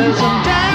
很简单